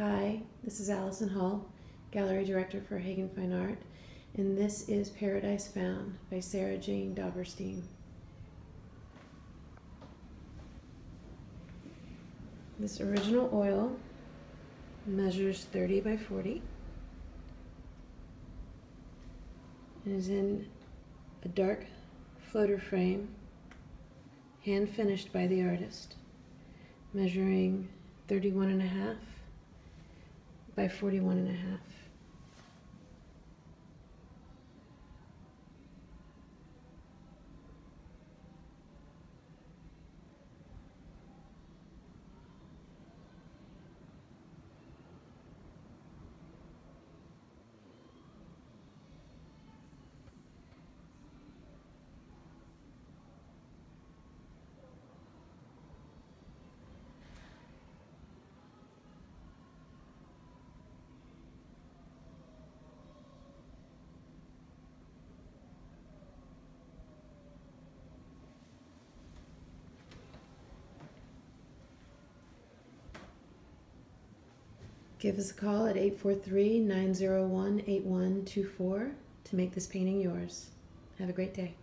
Hi, this is Allison Hall, Gallery Director for Hagan Fine Art, and this is Paradise Found by Sara Jane Doberstein. This original oil measures 30 by 40 and is in a dark floater frame, hand finished by the artist, measuring 31 and a half by 41 and a half. Give us a call at 843 901 8124 to make this painting yours. Have a great day.